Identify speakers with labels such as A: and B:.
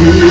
A: be